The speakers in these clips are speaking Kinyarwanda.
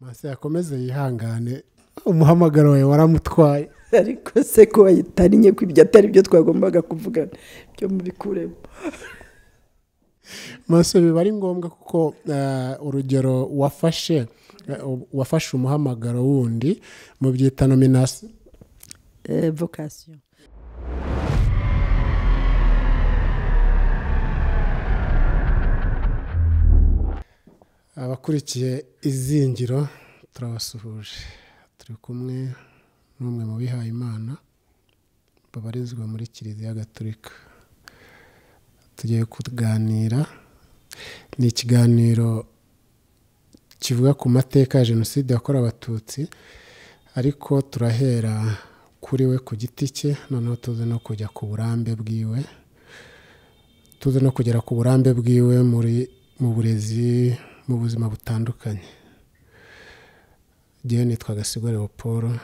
mase yakomeze yihangane. Umuhamagaro wawe waramutwaye. Ariko se ko wayitariye ko ibyo atari byo twagombaga kuvugana? Byo mubikuremo. Mase biba ari ngombwa kuko eh, urugero wafashe eh, wafashe umuhamagaro wundi mu byita nominasi vokasiyo abakurikiye izingiro turabasuhuje. Turi kumwe n'umwe mu bihaye imana babarizwa muri kiliziya gatolika tugiye kuganira. Ni ikiganiro kivuga ku mateka ya jenoside yakorewe abatutsi ariko turahera kuri we ku giti cye noneho tuze no kujya ku burambe bwiwe. Tuze no kugera ku burambe bwiwe muri mu burezi mu buzima butandukanye. Ngewe nitwa gasigwa leopold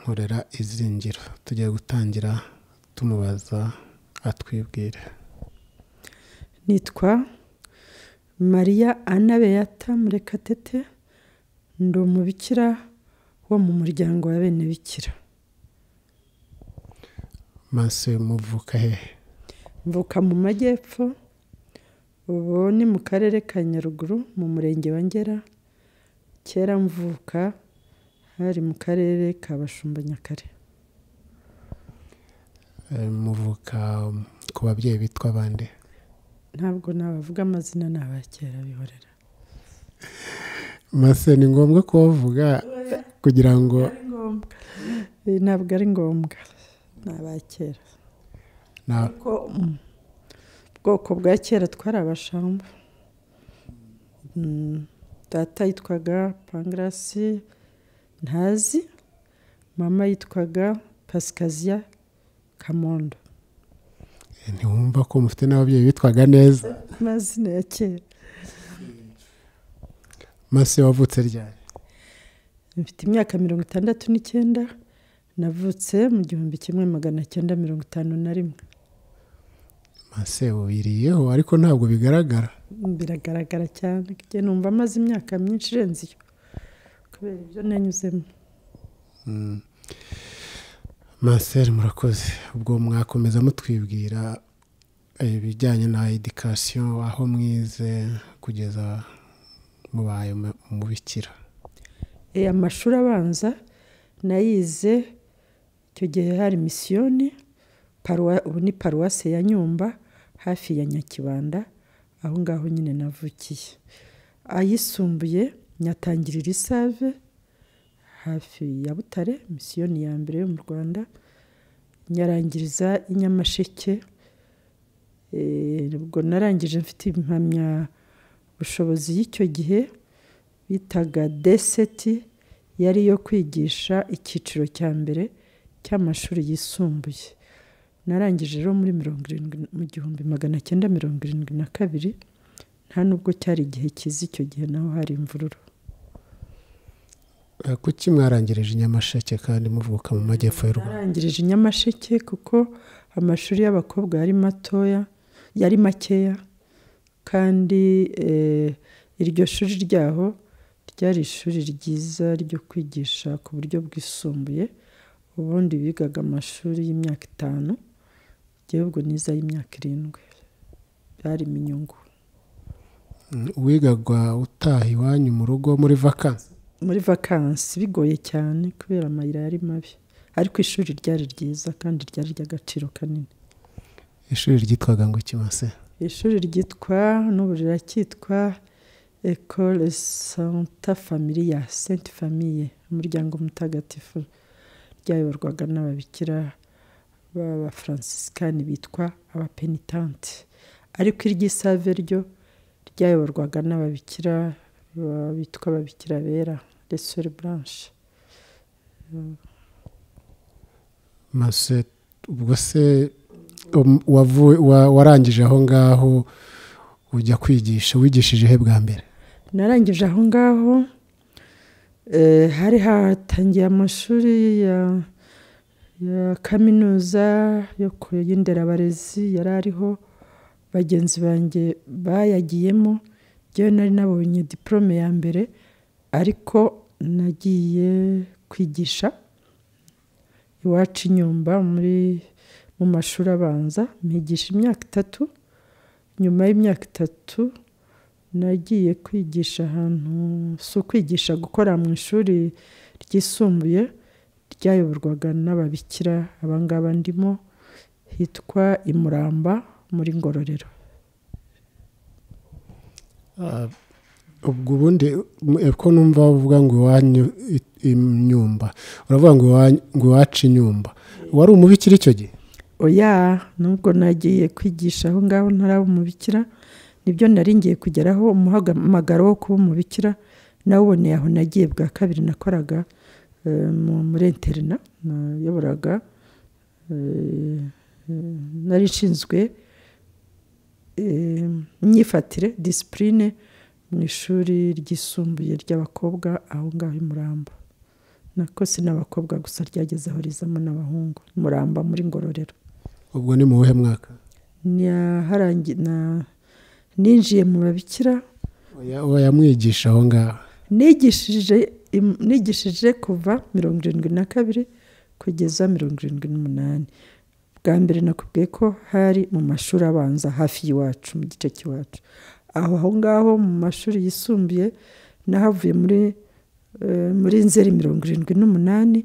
nkorera izingiro. Tugiye gutangira tumubaza atwibwire. Nitwa mariya ana beyata murekatete ndi umubikira wo mu muryango wa bene bikira. Maso muvuka hehe mvuka mu majyepfo. Ubu ni mu karere ka nyaruguru mu murenge wa ngera kera mvuka hari mu karere ka bashumba nyakare. Eh, muvuka ku babyeyi bitwa bande? Ntabwo nabavuga amazina ni abakera bihorera mase ni ngombwa kubavuga kugira ngo ntabwo ari ngombwa. Ni abakera. Mm, ubwoko bwa kera twari abashamba Mm, data yitwaga pangarasi ntazi mama yitwaga pasikaziya kamondo. Ntiwumva ko mufite n'ababyeyi bitwaga neza? Amazina ya kera. Mase wavutse ryari? Mfite imyaka mirongo itandatu n'icyenda navutse mu gihumbi kimwe magana cyenda mirongo itanu na rimwe. Mase ubiriyeho ariko ntabwo bigaragara. Biragaragara cyane numva amaze imyaka myinshi irenze iyo kubera ibyo nanyuzemo. Maseri murakoze. Ubwo mwakomeza mutwibwira eh, ibijyanye na edikasiyo aho mwize kugeza mubaye mu- umubikira Eh, amashuri abanza nayize icyo gihe hari misiyoni ubu ni paruwase ya nyumba. Hafi ya nyakibanda aho ngaho nyine navukiye. Ayisumbuye nyatangirira isave hafi ya butare misiyoni ya mbere yo mu rwanda. Nyarangiriza i nyamasheke Eh, ubwo narangije mfite impamyabushobozi y'icyo gihe bitaga deseti yari iyo kwigisha icyiciro cya mbere cy'amashuri yisumbuye. Narangije rero muri mirongo irindwi mu gihumbi magana cyenda mirongo irindwi na kabiri nta nubwo cyari igihe cyiza icyo gihe naho hari imvururu. Eh, kuki mwarangirije i nyamasheke kandi muvuka mu majyepfo y'u rwanda narangirije i nyamasheke kuko amashuri y'abakobwa yari matoya yari makeya kandi eh, iryo shuri ryaho ryari ishuri ryiza ryo kwigisha ku buryo bwisumbuye ubundi bigaga amashuri y'imyaka itanu. Igihugu niza y'imyaka irindwi. Byarimo inyungu. Mm, wigagwa utaha iwanyu mu rugo muri vakansi muri vakansi bigoye cyane kubera amayira yari mabi. Ariko ishuri ryari ryiza kandi ryari ry'agaciro kanini. Ishuri ryitwaga ngo iki mase ishuri ryitwa n'ubu riracyitwa ecole santa familia sainte famille umuryango mutagatifu. Ryayoborwaga n'ababikira b'abafransisikani bitwa abapenitanti ariko iry'isave ryo ryayoborwaga n'ababikira ba- bitwa ababikira bera blanche mase ubwo se um, warangije aho ngaho ujya kwigisha wigishije he bwa mbere? Narangije aho ngaho eh, hari hatangiye amashuri ya ya kaminuza yo ku y'inderabarezi yari ariho bagenzi banjye bayagiyemo njyewe nari nabonye diporome ya mbere ariko nagiye kwigisha iwacu inyumba muri mu mashuri abanza mpigisha imyaka itatu nyuma y'imyaka itatu nagiye kwigisha ahantu si ukwigisha gukora mu ishuri ryisumbuye ryayoborwaga n'ababikira abangaba ndimo hitwa imuramba muri ngororero. Ah, ubwo ubundi ko numva uvuga ngo iwanyu imyumba uravuga ngo iwacu inyumba wari umubikira icyo gihe? Oya nubwo nagiye kwigisha aho ngaho ntaraba umubikira ni byo nari ngiye kugeraho umuhamagaro wo kuba umubikira nawuboneye aho nagiye bwa kabiri nakoraga. Muri interina nayoboraga eh, eh, nari nshinzwe eh, imyifatire disipurine mu ishuri ryisumbuye ry'abakobwa aho ngaho i muramba. Nako si n'abakobwa gusa ryageze aho rizamo n'abahungu. Muramba muri ngororero. Ubwo ni mu wuhe mwaka? Ninjiye mu babikira. Oya- wayamwigisha aho ngaho. Nigishije nigishije kuva mirongo irindwi na kabiri kugeza mirongo irindwi n'umunani. Bwa mbere nakubwiye ko hari mu mashuri abanza hafi y'iwacu mu gice cy'iwacu. Aho aho ngaho mu mashuri yisumbuye nahavuye muri eh, muri nzeri mirongo irindwi n'umunani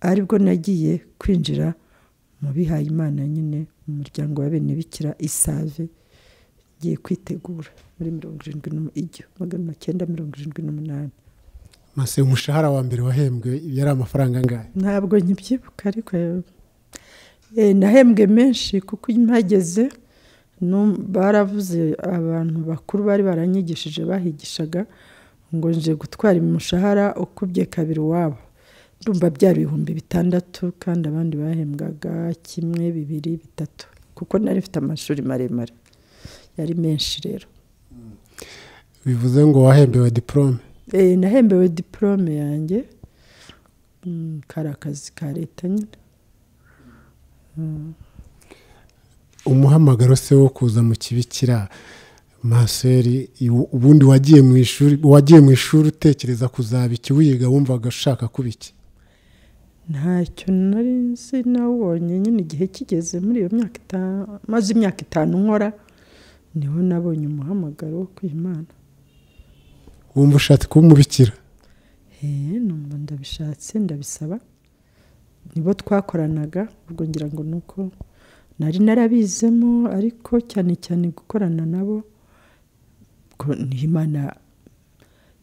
ari bwo nagiye kwinjira mu bihaye imana nyine mu muryango wa bene bikira isave. Ngiye kwitegura muri mirongo irindwi magana cyenda mirongo irindwi n'umunani. Mase umushahara wa mbere wahembwe yari amafaranga angahe? Ntabwo nkibyibuka ariko eh, nahembwe menshi kuko iyo mpageze baravuze abantu bakuru bari baranyigishije bahigishaga ngo nje gutwara umushahara ukubye kabiri wabo ndumva byari ibihumbi bitandatu kandi abandi bahembwaga kimwe bibiri bitatu. Kuko nari mfite amashuri maremare. Yari menshi rero. Bivuze ngo wahembewe diporome Eh, nahembewe diporome yanjye Mm, kari akazi ka leta nyine. Umuhamagaro se wo kuza mu kibikira maseri ubundi wagiye mu ishuri wagiye mu ishuri utekereza kuzaba iki? Wiga wumvaga ushaka kuba iki? Ntacyo nari nzi nawubonye nyine igihe kigeze muri iyo myaka itanu maze imyaka itanu nkora ni ho nabonye umuhamagaro wo kwimana wumva ushatse kuba umubikira numva ndabishatse ndabisaba. Nibo twakoranaga ubwo ngira ngo ni uko nari narabizemo ariko cyane cyane gukorana nabo ni imana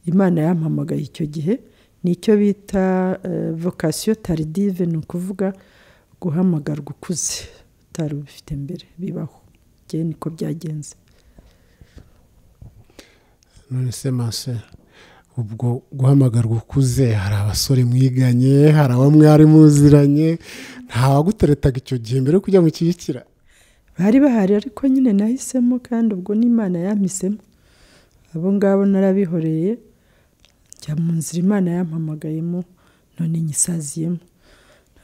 imana yampamagaye icyo gihe. Nicyo bita vokasiyo taridive ni ukuvuga guhamagarwa ukuze utari ubifite mbere bibaho. Niko byagenze. None se mase ubwo guhamagarwa ukuze hari abasore mwiganye hari abo mwari muziranye ntawaguteretaga icyo gihe mbere yo kujya mu kibikira bari bahari ariko nyine nahisemo kandi ubwo n'imana yampisemo. Abo ngabo narabihoreye njya mu nzira imana yampamagayemo none nyisaziyemo.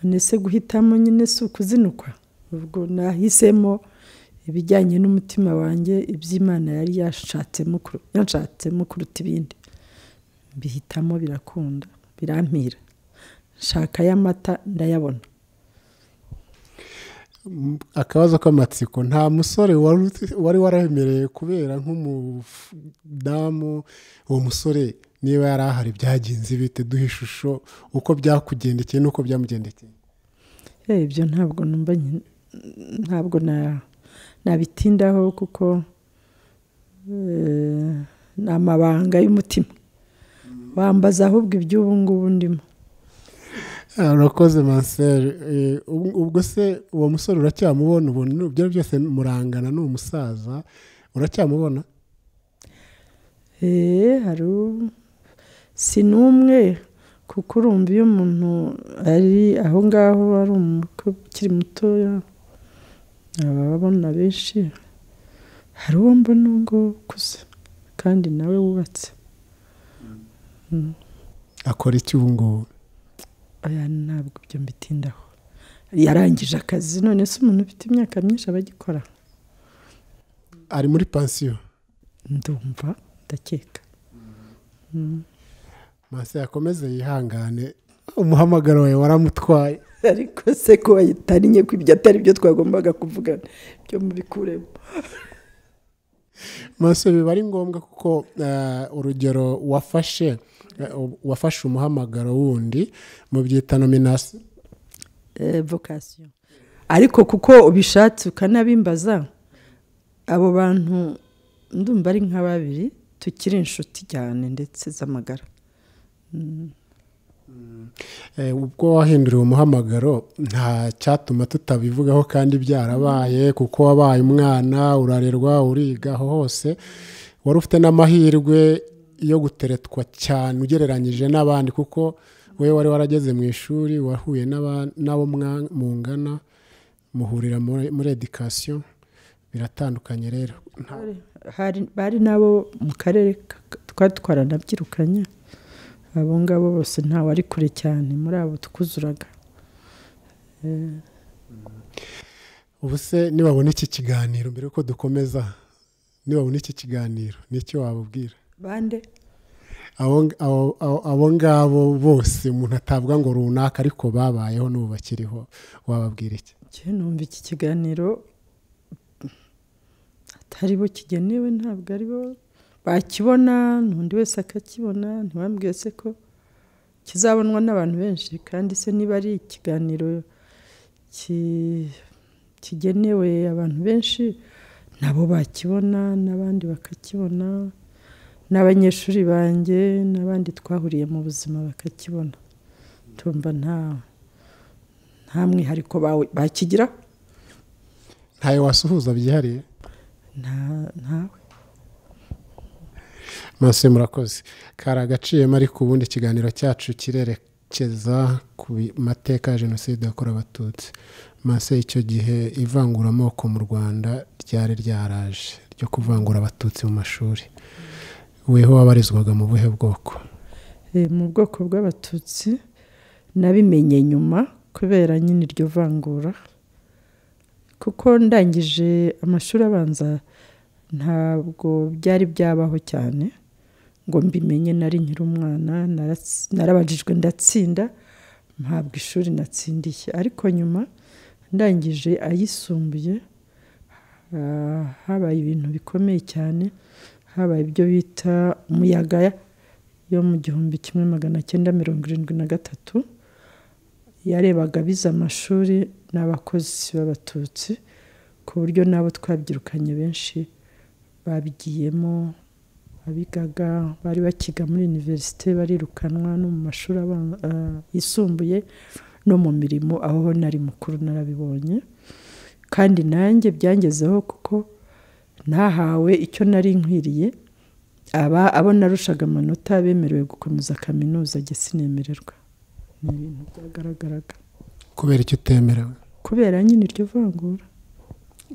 None se guhitamo nyine si ukuzinukwa? Ubwo nahisemo ibijyanye n'umutima wanjye iby'imana yari yanshatsemo kuruta ibindi. Mbihitamo birakunda birampira. Nshaka y'amata ndayabona. Akabazo k'amatsiko nta musore wari warahemereye kubera nk'umudamu uwo musore niba yari ahari byagenze bite duha ishusho uko byakugendekeye n'uko byamugendekeye. Eh, ibyo ntabwo ntabwo na- nabitindaho kuko eh, ni amabanga y'umutima. Wambaza ahubwo iby'ubu ngubu ndimo. Ah, urakoze manseri Eh, ubwo se uwo musore uracyamubona ubona ibyo byose murangana ni umusaza uracyamubona? Eh, hari si n'umwe kuko urumva iyo umuntu ari aho ngaho ari umukobwa ukiri mutoya aba abona benshi hari uwo mbona ngo ukuze kandi nawe wubatse. Mm. akora iki ubu ngubu? Ntabwo ibyo mbitindaho. Yarangije akazi none se umuntu ufite imyaka myinshi aba agikora? Ari muri pansiyo ndumva ndakeka. Mm. mase yakomeze yihangane. Umuhamagaro wawe waramutwaye. ariko se ko wayitarinye ko ibyo atari byo twagombaga kuvugana. Byo mubikuremo. Maso biba ari ngombwa kuko eh, urugero wafashe eh, wafashe umuhamagaro wundi mu byita nominasi vokasiyo ariko kuko ubishatse ukanabimbaza abo bantu ndumva ari nka babiri tukiri inshuti cyane ndetse z'amagara. Eh, ubwo wahinduriwe umuhamagaro nta cyatuma tutabivugaho kandi byarabaye kuko wabaye umwana urarerwa uriga aho hose. Wari ufite n'amahirwe yo guteretwa cyane ugereranyije n'abandi kuko wowe wari warageze mu ishuri wahuye n'abo mungana muhurira muri edikasiyo. Biratandukanye rero. Hari n'abo mu karere ka- twari twaranabyirukanye abo ngabo bose ntawe ari kure cyane muri abo twuzuraga ubu se nibabona iki kiganiro mbere yuko dukomeza? Nibabona iki kiganiro? Nicyo wababwira? Bande? Abo abo- abo- abo ngabo bose umuntu atavuga ngo runaka ariko babayeho n'ubu bakiriho wababwira iki? Numva iki kiganiro? Atari bo kigenewe ntabwo ari bo. Bakibona n'undi wese akakibona ntibambwiye se ko kizabonwa n'abantu benshi kandi se niba ari ikiganiro ki- kigenewe abantu benshi nabo bakibona n'abandi bakakibona n'abanyeshuri banjye n'abandi twahuriye mu buzima bakakibona. Tumva nta nta mwihariko bawe bakigira ntayo wasuhuza byihariye? Nta ntawe. Mase murakoze kari agaciyemo ariko ubundi ikiganiro cyacu kirerekeza ku mateka ya jenoside yakorewe abatutsi. Mase icyo gihe ivanguramoko mu rwanda ryari ryaraje ryo kuvangura abatutsi mu mashuri. Weho wabarizwaga mu buhe bwoko? Eh, mu bwoko bw'abatutsi nabimenye nyuma kubera nyine iryo vangura. Kuko ndangije amashuri abanza ntabwo byari byabaho cyane. Ngo mbimenye nari nkiri umwana narabajijwe ndatsinda mpabwa ishuri natsindiye. Ariko nyuma ndangije ayisumbuye ah, habaye ibintu bikomeye cyane habaye ibyo bita umuyaga yo mu gihumbi kimwe magana cyenda mirongo irindwi na gatatu yarebaga abize amashuri n'abakozi b'abatutsi ku buryo n'abo twabyirukanye benshi babigiyemo abigaga bari bakiga muri univerisite barirukanwa no mu mashuri ah, yisumbuye no mu mirimo aho nari mukuru narabibonye. Kandi nanjye byangezeho kuko ntahawe icyo nari nkwiriye aba abo narushaga amanota bemerewe gukomeza kaminuza njye sinemererwa. Ni ibintu byagaragaraga. Kubera icyo utemerewe? Kubera nyine iryo vangura.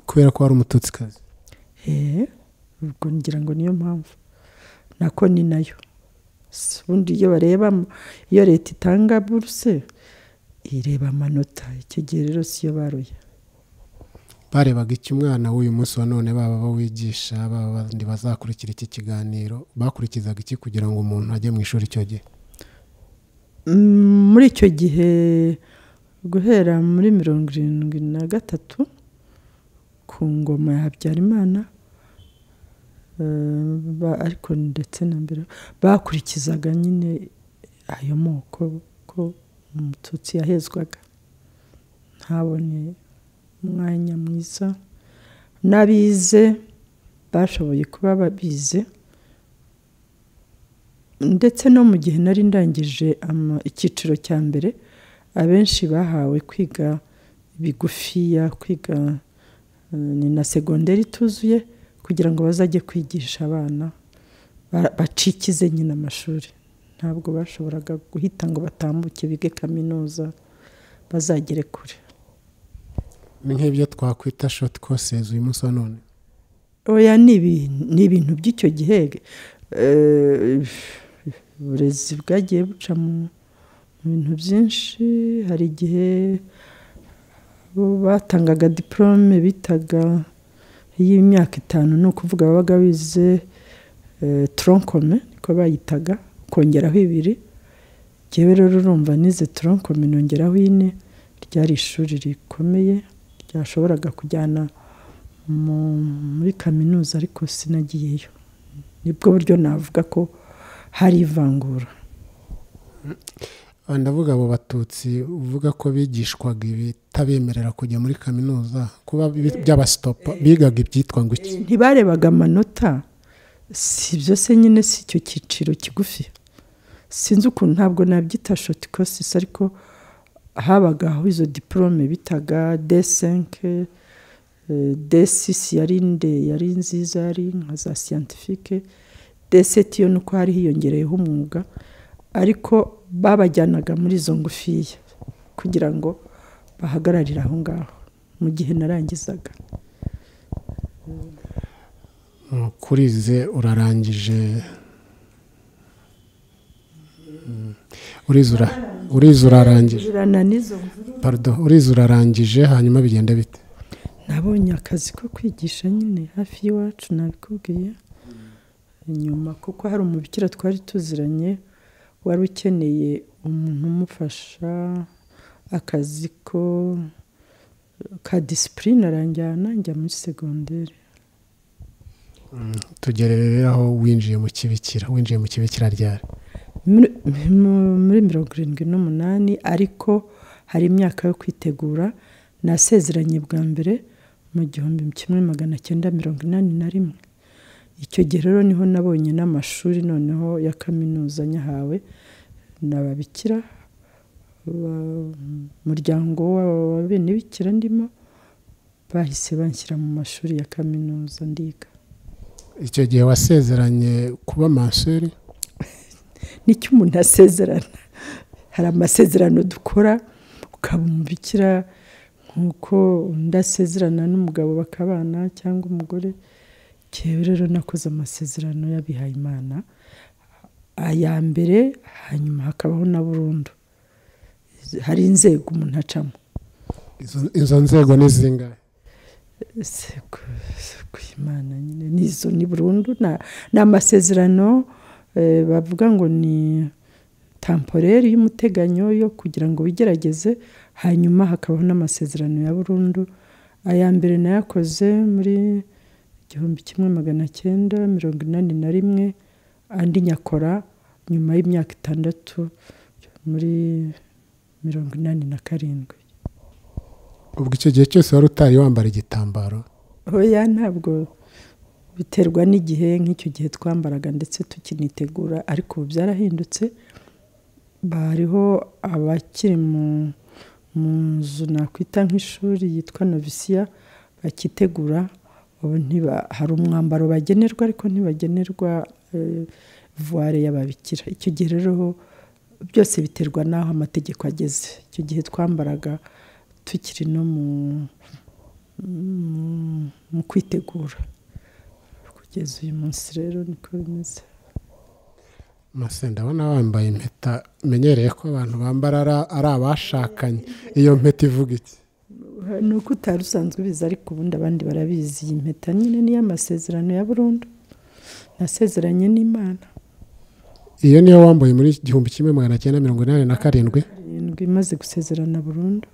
Kubera ko wari umututsikazi eee ubwo ngira ngo niyo mpamvu. Nako ni na yo ubundi iyo bareba iyo leta itanga buruse ireba amanota. Icyo gihe rero siyo baruye. Barebaga iki umwana w'uyu munsi wa none baba bawigisha baba abandi bazakurikira iki kiganiro? Bakurikizaga iki kugira ngo umuntu ajye mu ishuri icyo gihe? Mm, muri icyo gihe guhera muri mirongo irindwi na gatatu ku ngoma ya habyarimana ariko ndetse na mbere bakurikizaga nyine ayo moko ko umututsi yahezwaga. Ntabone umwanya mwiza. N'abize bashoboye kuba babize. Ndetse no mu gihe nari ndangije icyiciro cya mbere abenshi bahawe kwiga bigufiya kwiga eh, ni na segonderi ituzuye. Kugira ngo bazajye kwigisha abana ba- bacikize nyine amashuri. Ntabwo bashoboraga guhita ngo batambuke bige kaminuza bazagere kure. Ni nk'ibyo twakwita shoti kosezi uyu munsi wa none. Oya ni ibi- ni ibintu by'icyo gihe. Eh, uburezi bwagiye buca mu bintu byinshi. Hari igihe batangaga diporome bitaga y'imyaka itanu ni ukuvuga babaga bize toronkome niko bayitaga ukongeraho ibiri. Ngewe rero urumva nize toronkome nongeraho ine ryari ishuri rikomeye ryashoboraga kujyana muri kaminuza ariko sinagiyeyo. Nibwo buryo navuga ko hari ivangura. Ndavuga abo batutsi uvuga ko bigishwaga ibitabemerera kujya muri kaminuza kuba by'abasitopa bigaga ibyitwa ngo iki? ntibarebaga amanota. Si ibyo se nyine si icyo cyiciro kigufi? Sinzi ukuntu ntabwo nabyita shoti kosisi ariko habagaho izo diporome bitaga desenke desisi yari nde yari nziza yari nka za siyantifike deseti yo nuko hari hiyongereyeho umwuga. Ariko babajyanaga muri izo ngufiya kugira ngo bahagararire aho ngaho mu gihe narangizaga. Kurize urarangije urize urarangije. Urize urarangije hanyuma bigenda bite? Nabonye akazi ko kwigisha nyine hafi y'iwacu nabikubwiye. Inyuma kuko hari umubikira twari tuziranye wari ukeneye umuntu umufasha akazi ko ka disipurine aranjyana njya muri segonderi tugere rero aho winjiye mu kibikira winjiye mu kibikira ryari? Muri mirongo irindwi n'umunani ariko hari imyaka yo kwitegura nasezeranye bwa mbere mu gihumbi kimwe magana cyenda mirongo inani na rimwe. Icyo gihe rero ni ho nabonye n'amashuri noneho ya kaminuza nyahawe n'ababikira umuryango wa bene bikira ndimo bahise banshyira mu mashuri ya kaminuza ndiga. Icyo gihe wasezeranye kuba maseri ni cyo umuntu asezerana. Hari amasezerano dukora ukaba umubikira nk'uko undi asezerana n'umugabo bakabana cyangwa umugore. Ngewe rero nakoze amasezerano y'abihaye imana aya mbere hanyuma hakabaho na burundu. Hari inzego umuntu acamo. Izo nzego ni zingahe imana nyine. Nizo ni burundu. Ni amasezerano bavuga ngo ni tamporeri y'umuteganyo yo kugira ngo wigerageze hanyuma hakabaho n'amasezerano ya burundu. Aya mbere nayakoze muri igihumbi kimwe magana cyenda mirongo inani na rimwe andi nyakora nyuma y'imyaka itandatu muri mirongo inani na karindwi. Ubwo icyo gihe cyose wari utari wambara igitambaro? Oya ntabwo biterwa n'igihe nk'icyo gihe twambaraga ndetse tukinitegura ariko ubu byarahindutse. Bariho abakiri mu nzu nakwita nk'ishuri yitwa novisiya bakitegura. Hari umwambaro bagenerwa ariko ntibagenerwa vuware y'ababikira. Icyo gihe rero byose biterwa n'aho amategeko ageze. Icyo gihe twambaraga tukiri no mu kwitegura. Kugeza uyu munsi rero niko bimeze. Mase ndabona wambaye impeta menyereye ko abantu bambara ari abashakanye. Iyo mpeta ivuga iki? Ni uko utari usanzwe ubizi ariko ubundi abandi barabizi. Iyi mpeta nyine niyo amasezerano ya burundu. Nasezeranye n'imana. Iyo niyo wambaye muri igihumbi kimwe magana cyenda mirongo inani na karindwi. Karindwi imaze gusezerana burundu.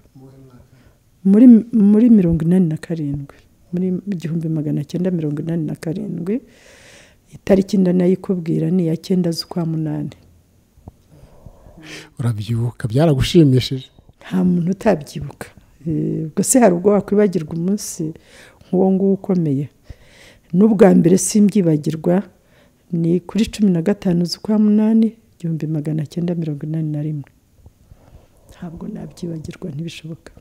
Muri mirongo inani na karindwi. Muri igihumbi magana cyenda mirongo inani na karindwi. Itariki ndanayikubwira ni iya cyenda z'ukwa munani. Urabyibuka byaragushimishije. Nta muntu utabyibuka. Ubwo se hari ubwo wakwibagirwa umunsi nk'uwo nguwo ukomeye. N'ubwa mbere simbyibagirwa ni kuri cumi na gatanu z'ukwa munani igihumbi magana cyenda mirongo inani na rimwe. Ntabwo nabyibagirwa ntibishoboka.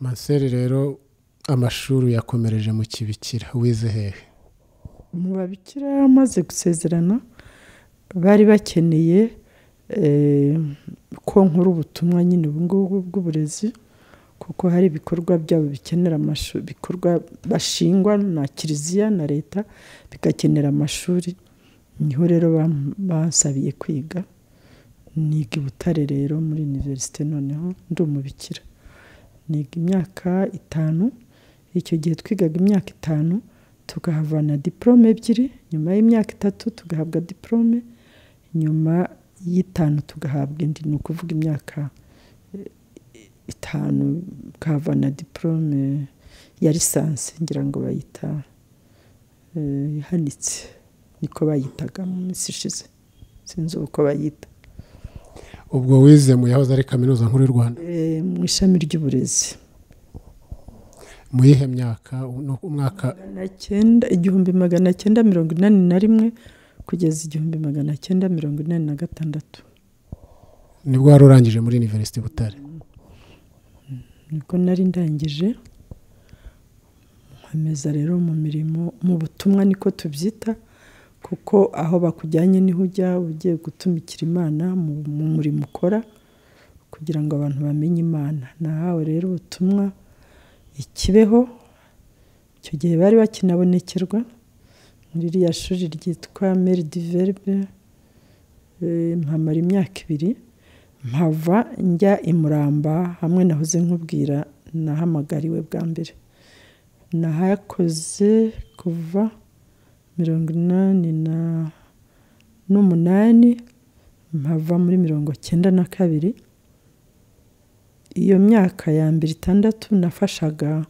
Maseri rero amashuri yakomereje mu kibikira. Wize hehe? Mu babikira amaze gusezerana bari bakeneye ko nkora ubutumwa nyine ubu ngubu bw'uburezi kuko hari ibikorwa byabo bikenera amashuri bikorwa bashingwa na kiliziya na leta bigakenera amashuri. Niho rero basabiye kwiga. Niga i butare rero muri univerisite noneho ndi umubikira niga imyaka itanu icyo gihe twigaga imyaka itanu tukahavana diporome ebyiri nyuma y'imyaka itatu tugahabwa diporome nyuma y'itanu tugahabwa indi ni ukuvuga imyaka itanu tukahavana diporome ya lisansi ngira ngo bayita ihanitse niko bayitaga mu minsi ishize. Sinzi uko bayita. Ubwo wize mu yahoze ari kaminuza nkuru y'u rwanda? Mu ishami ry'uburezi. Mu yihe myaka umwaka igihumbi magana cyenda mirongo inani na rimwe kugeza igihumbi magana cyenda mirongo inani na gatandatu. Nibwo wari urangije muri iniverisite butare? Nibwo nari ndangije. Nkomeza rero mu mirimo mu butumwa niko tubyita kuko aho bakujyanye ni ho ujya ugiye gutumikira imana mu murimo ukora kugira ngo abantu bamenye imana. Nahawe rero ubutumwa ikibeho icyo gihe bari bakinabonekerwa muri iriya shuri ryitwa meri diverbe mpamara imyaka ibiri mpava njya imuramba hamwe nahoze nkubwira nahamagariwe bwa mbere. Nahakoze kuva mirongo inani n'umunani mpava muri mirongo cyenda na kabiri. Iyo myaka ya mbere itandatu nafashaga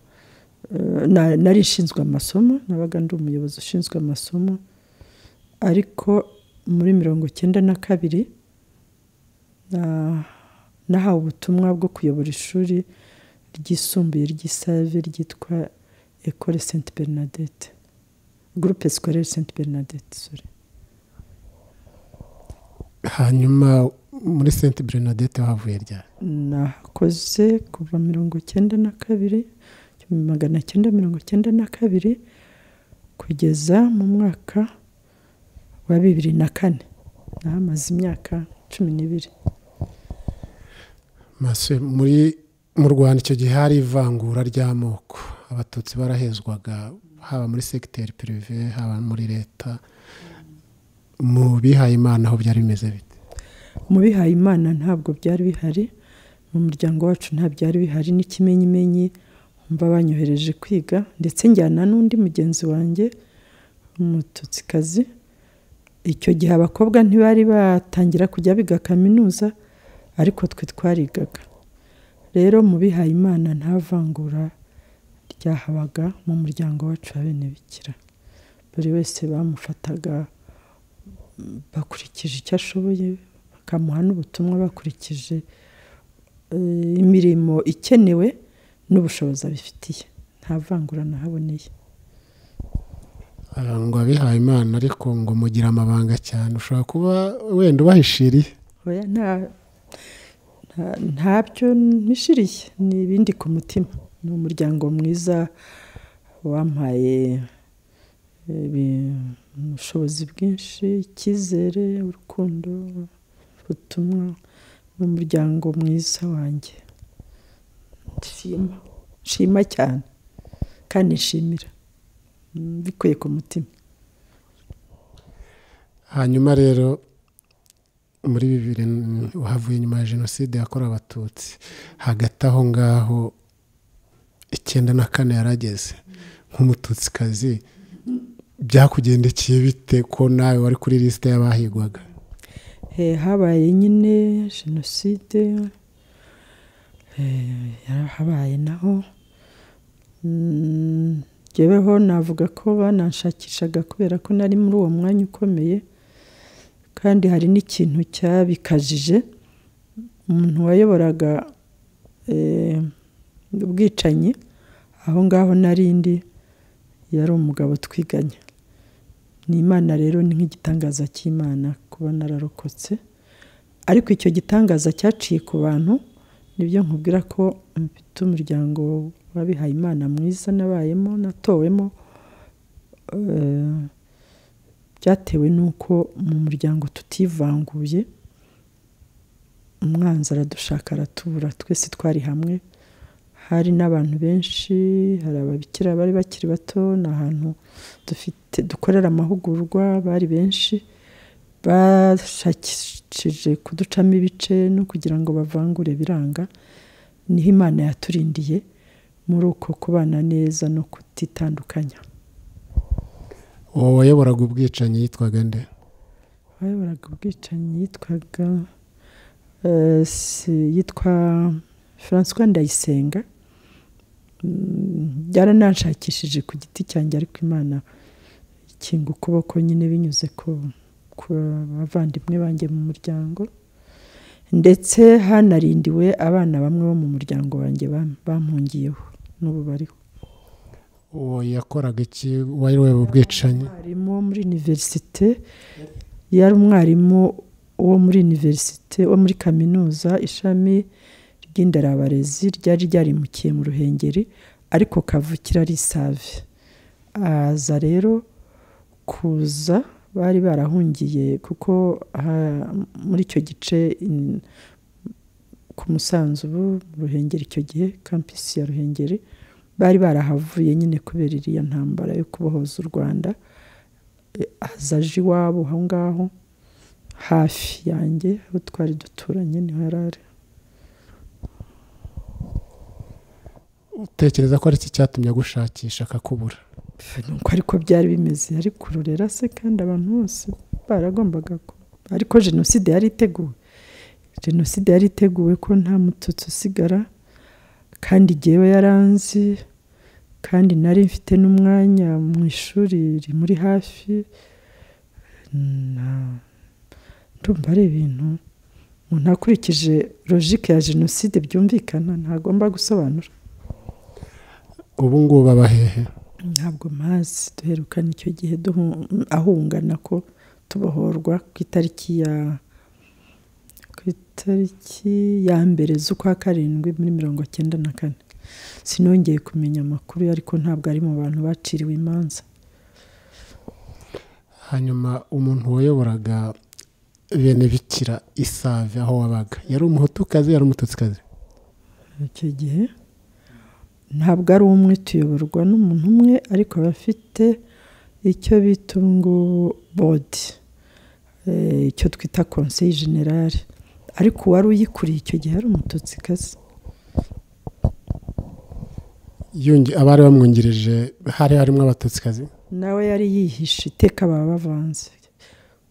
nari ishinzwe amasomo nabaga ndi umuyobozi ushinzwe amasomo ariko muri mirongo icyenda na kabiri nahawe ubutumwa bwo kuyobora ishuri ryisumbuye ry'isave ryitwa ecole sainte bernadette. Groupe scolaire sainte bernadette hanyuma muri sainte bernadette wahavuye ryari? Nakoze kuva mirongo icyenda na kabiri magana cyenda mirongo icyenda na kabiri kugeza mu mwaka wa bibiri na kane. Nahamaze imyaka cumi n'ibiri. Muri mu rwanda icyo gihe hari ivangura ry'amoko abatutsi barahezwaga haba muri segiteri pirive haba muri leta. Mu bihaye imana aho byari bimeze bite? Mu bihaye imana ntabwo byari bihari. Mu muryango wacu nta byari bihari. N'ikimenyimenyi mba banyohereje kwiga ndetse njyana n'undi mugenzi wanjye umututsikazi icyo gihe abakobwa ntibari batangira kujya biga kaminuza ariko twe twarigaga. Rero mu bihaye imana nta vangura ryahabaga mu muryango wacu wa bene bikira. Buri wese bamufataga bakurikije icyo ashoboye bakamuha n'ubutumwa bakurikije imirimo ikenewe n'ubushobozi abifitiye. Nta vangura nahaboneye. Ngo abihaye imana ariko ngo mugire amabanga cyane. Ushobora kuba wenda ubahishiriye. Ntabyo mpishiriye ni ibindi ku mutima. Ni umuryango mwiza wampaye ubushobozi bwinshi icyizere urukundo ubutumwa. Ni umuryango mwiza wanjye. Nshima cyane. Kandi nshimira. Bikuye ku mutima. Hanyuma rero muri bibiri havuye nyuma ya jenoside yakorewe abatutsi. Hagati aho ngaho icyenda na kane yarageze. Nk'umututsikazi byakugendekeye bite ko nawe wari kuri lisite y'abahigwaga? Habaye nyine jenoside habaye naho ngeweho navuga ko bananshakishaga kubera ko nari muri uwo mwanya ukomeye kandi hari n'ikintu cyabikajije. Umuntu wayoboraga ubwicanyi aho ngaho narindi yari umugabo twiganye. Ni imana rero ni nk'igitangaza cy'imana kuba nararokotse. Ariko icyo gitangaza cyaciye ku bantu ni byo nkubwira ko mfite umuryango wabihaye imana mwiza nabayemo natowemo byatewe n'uko mu muryango tutivanguye umwanzi aradushaka aratubura twese twari hamwe hari n'abantu benshi hari ababikira bari bakiri bato ni ahantu dufite dukorera amahugurwa bari benshi. Bashakishije kuducamo ibice no kugira ngo bavangure biranga ni ho imana yaturindiye muri uko kubana neza no kutitandukanya. Uwo wayoboraga ubwicanyi yitwaga nde? Wayoboraga ubwicanyi yitwaga eh, yitwa francois ndayisenga. Mm, byarananshakishije ku giti cyanjye ariko imana ikinga ukuboko nyine binyuze ku ku bavandimwe banjye mu muryango ndetse hanarindiwe abana bamwe bo mu muryango wanjye bam- bampungiyeho n'ubu bariho. Uwo yakoraga iki? Wayoboye ubwicanyi umwarimu wo muri univerisite yari umwarimu wo muri univerisite wo muri kaminuza ishami ry'inderabarezi ryari ryarimukiye mu ruhengeri ariko kavukira ari save. Aza rero kuza bari barahungiye kuko muri icyo gice ku musanzu ubu ruhengeri icyo gihe kampisi ya ruhengeri bari barahavuye nyine kubera iriya ntambara yo kubohoza u rwanda. E, aza aje iwabo aho ngaho hafi yanjye aho twari duturanye ni ho yari ari. Utekereza ko ari iki cyatumye agushakisha akakubura? Nuko ariko byari bimeze. Yari kurorera se kandi abantu bose baragombaga ko ariko jenoside yari iteguwe. Jenoside yari iteguwe ko nta mututsi usigara kandi jyewe yaranzi kandi nari mfite n'umwanya mu ishuri rimuri hafi ndumva ari ibintu umuntu akurikije logike ya jenoside byumvikana ntagomba gusobanura. Ubu ngubu aba hehe? Ntabwo mazi duherukana icyo gihe ahungana ko tubohorwa ku itariki ya ku itariki ya mbere z'ukwa karindwi muri mirongo cyenda na kane. Sinongeye kumenya amakuru ariko ntabwo ari mu bantu baciriwe imanza. Hanyuma umuntu wayoboraga bene bikira isave aho wabaga yari umuhutukazi yari umututsikazi? Icyo gihe? Ntabwo ari umwe tuyoborwa n'umuntu umwe ariko aba afite icyo bita ubu bodi eh, icyo twita conseil general ariko uwari uyikuriye icyo gihe ari umututsikazi Yungi- abari bamwungirije hari harimo abatutsikazi nawe yari yihishe iteka baba bavanze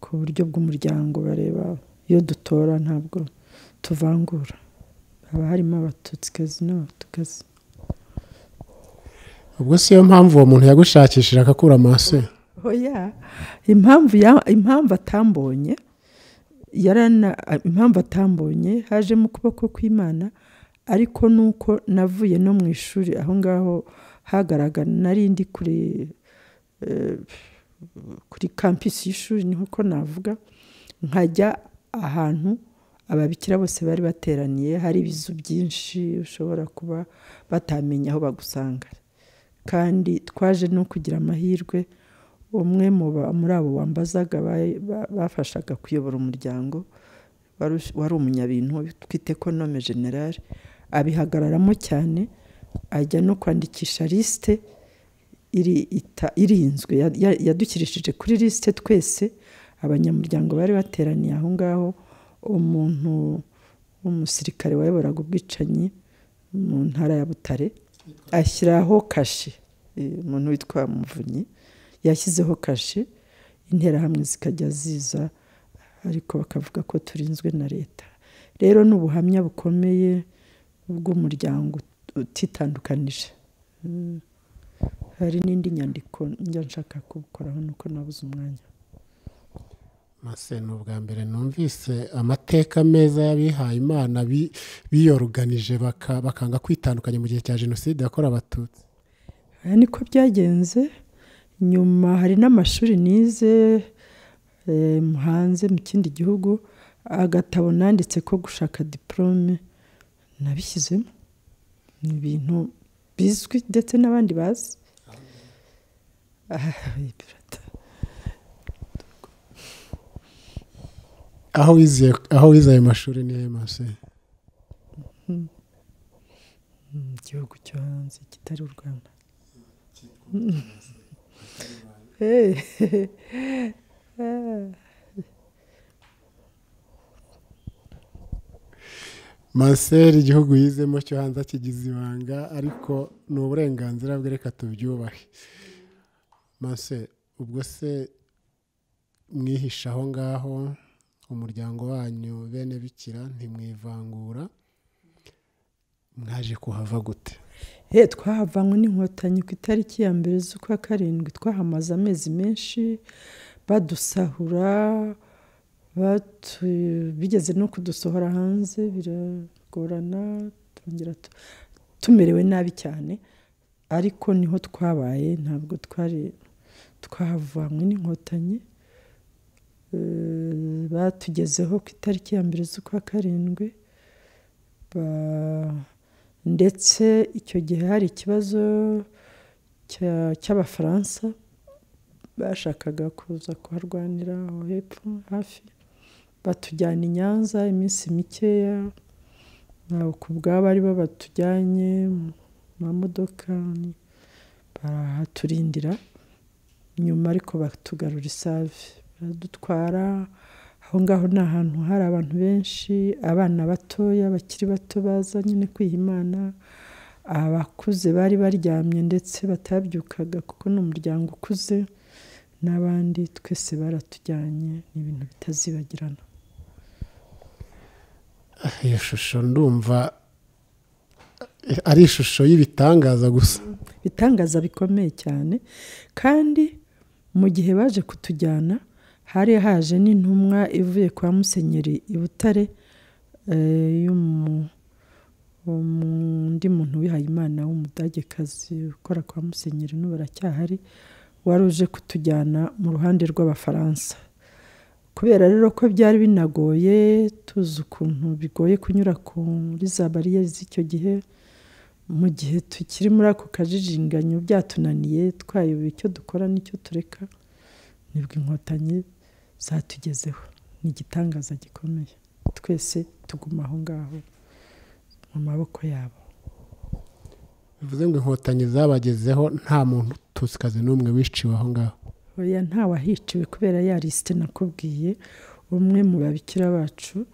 ku buryo bw'umuryango bareba iyo dutora ntabwo tuvangura. Haba harimo abatutsikazi n'abatukazi ubwo si yo mpamvu uwo muntu yagushakishije akakura amaso ye oya impamvu ya- impamvu atambonye impamvu atambonye hajemo ukuboko kw'imana ariko nuko navuye no mu ishuri aho ngaho hagaragara nari ndi kuri eh, kuri kampisi y'ishuri ni ho ko navuga nkajya ahantu ababikira bose bari bateraniye hari ibizu byinshi ushobora kuba batamenya aho bagusanga kandi twaje no kugira amahirwe umwe muri abo wambazaga ba- ba- bafashaga kuyobora umuryango wari umunyabintu twite konome generale abihagararamo cyane ajya no kwandikisha lisite irinzwe Ya- ya- yadukirishije kuri lisite twese abanyamuryango bari bateraniye aho ngaho umuntu w'umusirikare wayoboraga ubwicanyi mu ntara ya butare ashyiraho kashe. Eh, umuntu witwa muvunyi yashyizeho kashe interahamwe zikajya ziza ariko bakavuga ko turinzwe na leta. Rero ni ubuhamya bukomeye bw'umuryango utitandukanije. Hari n'indi nyandiko njya nshaka kubukoraho nuko nabuze umwanya. Mase ni ubwa mbere numvise amateka meza y'abihaye imana bi- biyoruganije baka- bakanga kwitandukanya mu gihe cya jenoside yakorewe abatutsi. Aya niko byagenze. Nyuma hari n'amashuri nize hanze mu kindi gihugu. Agatabo nanditse ko gushaka diporome nabishyizemo. Ni ibintu bizwi ndetse n'abandi bazi. Aho wize ayo mashuri ni he mase igihugu cyo hanze kitari u rwanda. Maseri igihugu yizemo cyo hanze akigize ibanga ariko ni uburenganzira bwe reka tubyubahe. Mase ubwo se mwihisha aho ngaho? Umuryango wanyu bene bikira ntimwivangura mwaje kuhava gute? He twahavanywe n'inkotanyi ku itariki ya mbere z'ukwa karindwi twahamaze amezi menshi badusahura bigeze no kudusohora hanze biragorana turongera tu- tumerewe nabi cyane ariko ni ho twabaye ntabwo twari twahavanywe n'inkotanyi. Batugezeho ku itariki ya mbere z'ukwa karindwi ndetse icyo gihe hari ikibazo cya- cy'abafaransa bashakaga kuza kuharwanira aho hepfo hafi batujyana i nyanza iminsi mikeya ku bwabo ari bo batujyanye mu mamodoka barahaturindira nyuma ariko batugarura isave baradutwara aho ngaho ni ahantu hari abantu benshi abana batoya bakiri bato baza nyine kwiha imana abakuze bari baryamye ndetse batabyukaga kuko ni umuryango ukuze n'abandi twese baratujyanye ni ibintu bitazibagirana. Iyo shusho ndumva ari ishusho y'ibitangaza gusa. Ibitangaza bikomeye cyane kandi mu gihe baje kutujyana hari haje n'intumwa ivuye kwa musenyeri i butare eh, undi muntu wihaye imana w'umudagekazi ukora kwa musenyeri n'ubu aracyahari wari uje kutujyana mu ruhande rw'abafaransa. Kubera rero ko byari binagoye tuzi ukuntu bigoye kunyura kuri za bariyeri z'icyo gihe mu gihe tukiri muri ako kajijinganyo byatunaniye twayobewe icyo dukora n'icyo tureka ni bwo inkotanyi zatugezeho. Ni igitangaza gikomeye. Twese tuguma aho ngaho mu maboko yabo. Bivuze ngo inkotanyi zabagezeho nta muntu tusikazi n'umwe wiciwe aho ngaho. Oya ntawahiciwe kubera ya lisite nakubwiye. Umwe mu babikira bacu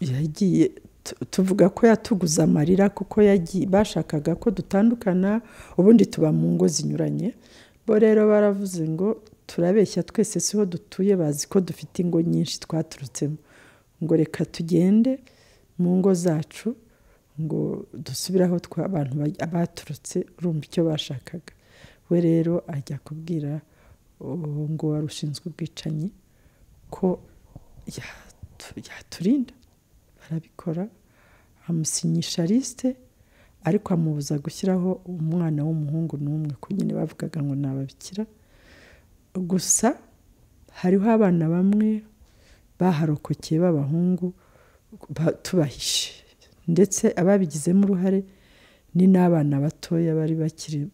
yagiye tu- tuvuga ko yatuguze amarira kuko yagiye bashakaga ko dutandukana ubundi tuba mu ngo zinyuranye. Bo rero baravuze ngo turabeshya twese siho dutuye bazi ko dufite ingo nyinshi twaturutsemo. Ngo reka tugende mu ngo zacu ngo dusubire aho abantu baturutse urumva icyo bashakaga. We rero ajya kubwira ngo wari ushinzwe ubwicanyi ko yatu- yaturinda. Barabikora amusinyisha lisite ariko amubuza gushyiraho umwana w'umuhungu n'umwe ko nyine bavugaga ngo ni ababikira gusa hariho abana bamwe baharokokeye b'abahungu ba- tubahishe. Ndetse ababigizemo uruhare ni n'abana batoya bari bakiri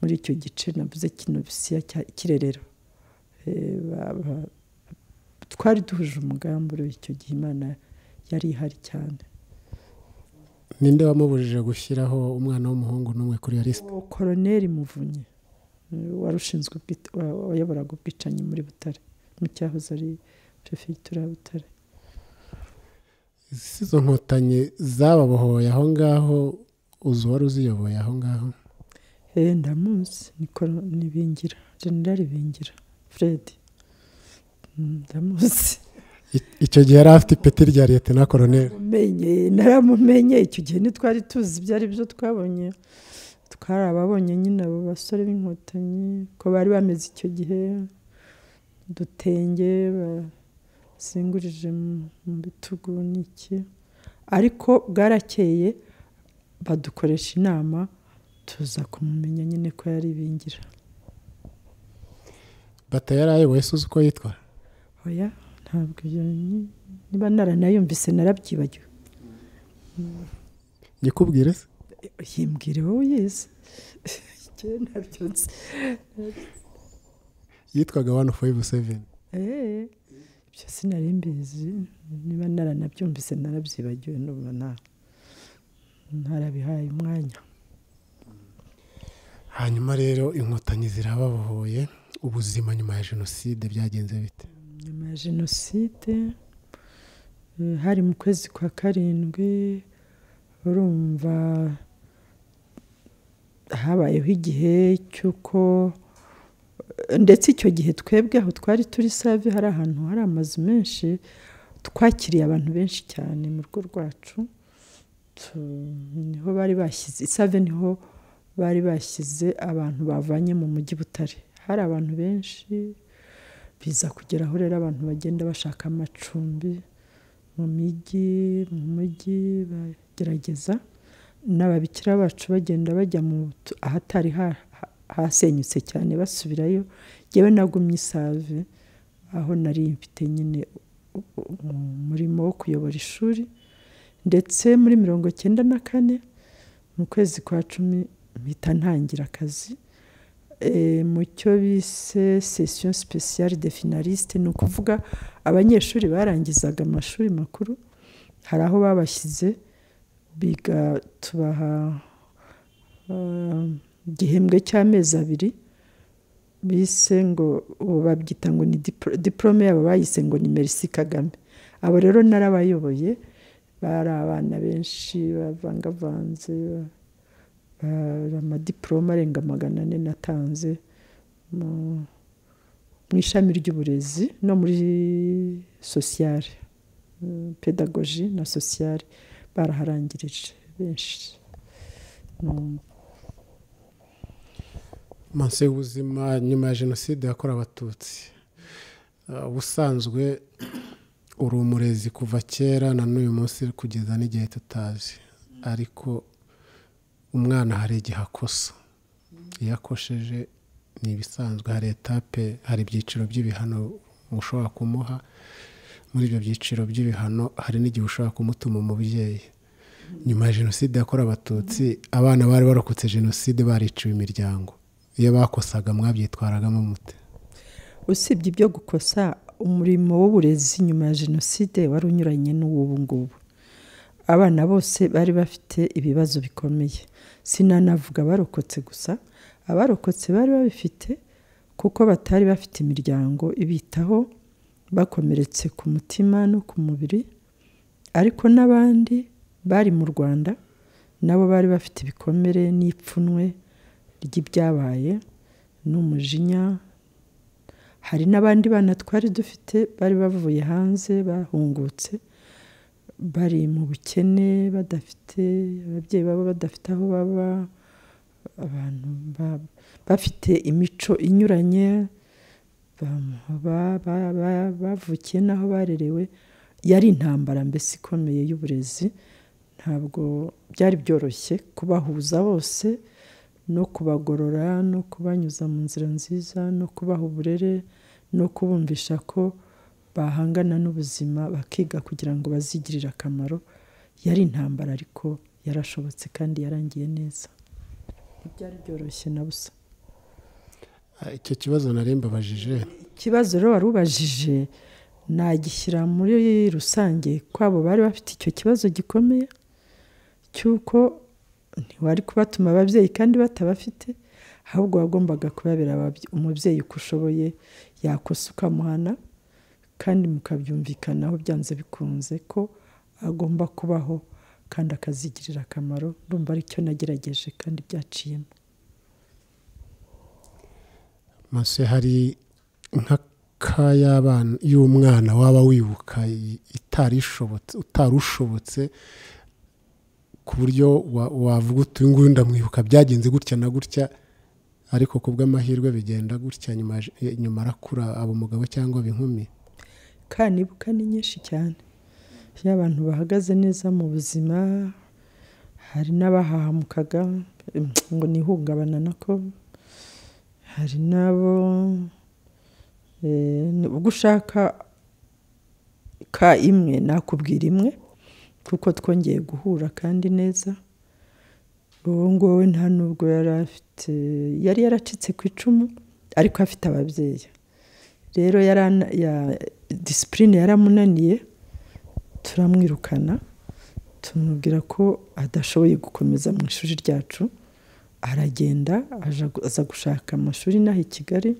muri icyo gice navuze kino bisiya kirerero. Eh, twari duhuje umugambi icyo gihe imana yari ihari cyane. Ninde wamubujije gushyiraho umwana w'umuhungu n'umwe kuri iyo lisite koroneri muvunyi. Wari ushinzwe wayoboraga ubwicanyi muri butare mu cyahoze ari perefegitura ya butare. Izo nkotanyi zababohoye aho ngaho uzi uwari uziyoboye aho ngaho? Eh, ndamuzi ni bingira generali bingira fred. Mm, ndamuzi. Icyo gihe yari afite ipeti rya leta na koroneri mumenye naramumenye icyo gihe ntitwari tuzi ibyo ari byo twabonye. Twari ababonye nyine abo basore b'inkotanyi ko bari bameze icyo gihe udutenge bazingurije mu- bitugu n'iki ariko bwarakeye badukoresha inama tuza kumumenya nyine ko yari ibingira. Bata yari ayoboye se uzi uko yitwa? Oya ntabwo niba naranayumvise narabyibagiwe. Nyikubwire se. Yimbwire wowe uyizi ntabyo nzi yitwaga wani fayive seveni Eh, ibyo sinari mbizi. Niba naranabyumvise narabyibagiwe n'ubu nta- ntarabihaye umwanya. Hanyuma rero inkotanyi zirababohoye ubuzima nyuma ya jenoside byagenze bite? Nyuma ya jenoside eh, hari mu kwezi kwa karindwi urumva habayeho igihe cy'uko ndetse icyo gihe twebwe aho twari turi save hari ahantu hari amazu menshi twakiriye abantu benshi cyane mu rugo rwacu. Niho bari bashyize isave ni ho bari bashyize abantu bavanye mu mujyi butare. Hari abantu benshi biza kugeraho rero abantu bagenda bashaka amacumbi mu mijyi mu mujyi bagerageza. N'ababikira bacu bagenda bajya mu ahatari ha- ha- hasenyutse cyane basubirayo yewe nagumye isave aho nari mfite nyine umurimo wo kuyobora ishuri ndetse muri mirongo cyenda na kane mu kwezi kwa cumi mpita ntangira akazi Eh, mu cyo bise sesiyo sipesiyare de finaliste ni ukuvuga abanyeshuri barangizaga amashuri makuru hari aho babashyize biga tubaha ah, igihembwe cy'amezi abiri bise ngo babyita ngo ni diplome yabo bayise ngo ni merci kagame. Abo rero narabayoboye bari abana benshi bavangavanze amadiporome arenga magana ane natanze mu ishami ry'uburezi no muri sosiyare mm, pedagoji na sosiyare baraharangirije benshi. Manse y'ubuzima nyuma ya jenoside yakorewe abatutsi. Uh, ubusanzwe uri umurezi kuva kera na n'uyu munsi kugeza n'igihe tutazi. Ariko umwana hari igihe akosa. Iyo akosheje ni ibisanzwe. Hari etape hari ibyiciro by'ibihano ushobora kumuha. Muri ibyo byiciro by'ibihano hari n'igihe ushobora kumutuma umubyeyi. Nyuma ya jenoside yakorewe abatutsi abana bari barokotse jenoside bariciwe imiryango. Iyo bakosaga mwabyitwaragamo mute. Usibye ibyo gukosa umurimo w'uburezi nyuma ya jenoside wari unyuranye n'uw'ubu ngubu. Abana bose bari bafite ibibazo bikomeye. Sinanavuga abarokotse gusa abarokotse bari babifite kuko batari bafite imiryango ibitaho bakomeretse ku mutima no ku mubiri ariko n'abandi bari mu rwanda nabo bari bafite ibikomere n'ipfunwe ry'ibyabaye n'umujinya. Hari n'abandi bana twari dufite bari bavuye hanze bahungutse bari mu bukene badafite ababyeyi babo badafite aho baba abantu ba- bafite imico inyuranye. Bavukiye n'aho barerewe. Yari intambara mbese ikomeye y'uburezi. Ntabwo byari byoroshye kubahuza bose no kubagorora no kubanyuza mu nzira nziza no kubaha uburere no kubumvisha ko bahangana n'ubuzima bakiga kugira ngo bazigirire akamaro. Yari intambara ariko yarashobotse kandi yarangiye neza. Ntibyari byoroshye na busa. Icyo kibazo nari mbabajije. Ikibazo rero wari ubajije nagishyira muri rusange ko abo bari bafite icyo kibazo gikomeye cy'uko ntiwari kubatuma ababyeyi kandi batabafite ahubwo wagombaga kubabera umubyeyi uko ushoboye yakosa ukamuhana kandi mukabyumvikanaho byanze bikunze ko agomba kubaho kandi akazigirira akamaro ndumva ari cyo nagerageje kandi byaciyemo. Mase hari nk'aka y'umwana waba wibuka utari ushobotse ku buryo wa- wavuga uti uyu nguyu ndamwibuka byagenze gutya na gutya ariko ku bw'amahirwe bigenda gutya nyuma arakura aba umugabo cyangwa aba inkumi. Kanibuka ni nyinshi cyane. Iyo abantu bahagaze neza mu buzima hari n'abahahamukaga ngo ni ihungabana nako. Hari n'abo eh, ubwo ushaka ka imwe nakubwira imwe kuko twongeye guhura kandi neza. Uwo nguwo nta nubwo yari afite yari yaracitse ku icumu ariko afite ababyeyi. Rero disipurine yaramunaniye turamwirukana tumubwira ko adashoboye gukomeza mu ishuri ryacu. Aragenda aza gushaka amashuri inaha i kigali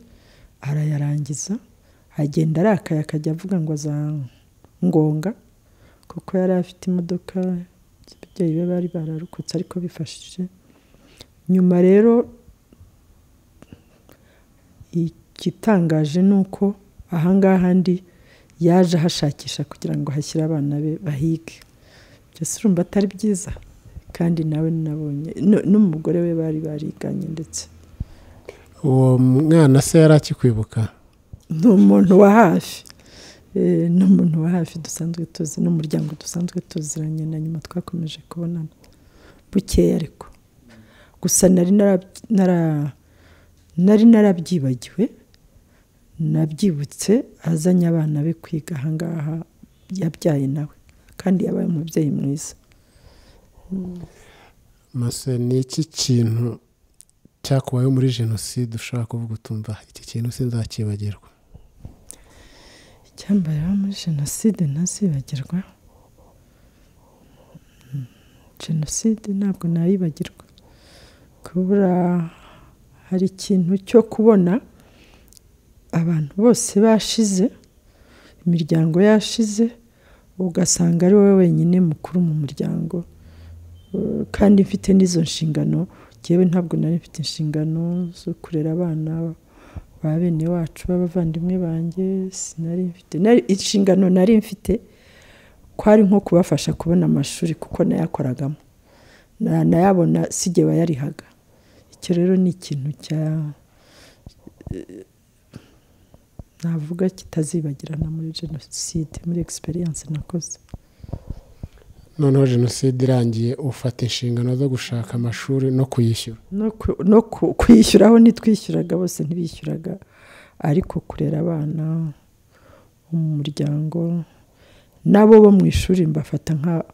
arayarangiza agenda arakaye akajya avuga ngo aza ngonga kuko yari afite imodoka ababyeyi be bari bararokotse ariko bifashije. Nyuma rero igitangaje ni uko ahangaha ndi yaje ahashakisha kugira ngo hashyire abana be bahige. Byose urumva atari byiza? Kandi nawe nabonye nu- n'umugore we bari bariganye ndetse. Uwo mwana se yari akikwibuka? Ni umuntu wa hafi. Eh, ni umuntu wa hafi dusanzwe tuzi n'umuryango dusanzwe tuziranye na nyuma twakomeje kubonana. Bukeya ariko. Gusa nari nari narabyibagiwe nabyibutse azanye abana be kwiga ahangaha yabyaye nawe. Kandi yabaye umubyeyi mwiza. Mase ni iki kintu cyakubayeho muri jenoside ushobora kuvuga utumva iki kintu sinzakibagirwa icyambayeho muri jenoside ntazibagirwa? Mm, jenoside ntabwo nayibagirwa. Kubura hari ikintu cyo kubona abantu bose bashize imiryango yashize ugasanga ari wowe wenyine mukuru mu muryango. Kandi mfite n'izo nshingano ngewe ntabwo nari mfite inshingano zo kurera abana ba bene wacu b'abavandimwe banjye sinari mfite. Inshingano nari mfite kwari nko kubafasha kubona amashuri kuko nayakoragamo. Na- nayabona sijye wayarihaga. Icyo rero ni ikintu cya navuga kitazibagirana muri jenoside muri egisperiyanse nakoze. Noneho jenoside irangiye ufata inshingano zo gushaka amashuri no kuyishyura. No ku- no ku- kwishyuraho ntitwishyuraga bose ntibishyuraga. Ariko kurera abana mu muryango nabo bo mu ishuri mbafata nka